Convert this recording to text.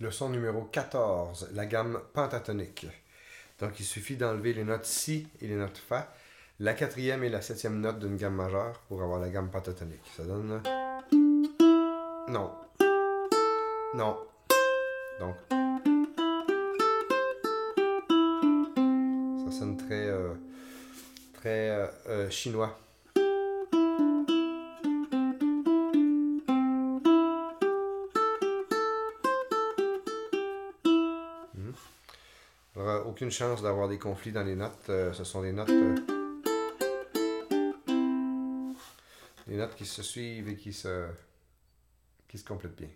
leçon numéro 14, la gamme pentatonique. Donc, il suffit d'enlever les notes Si et les notes Fa, la quatrième et la septième note d'une gamme majeure pour avoir la gamme pentatonique. Ça donne. Non. Non. Donc. Ça sonne très. euh, très euh, euh, chinois. Aucune chance d'avoir des conflits dans les notes. euh, ce sont des notes. euh, des notes qui se suivent et qui se, qui se complètent bien.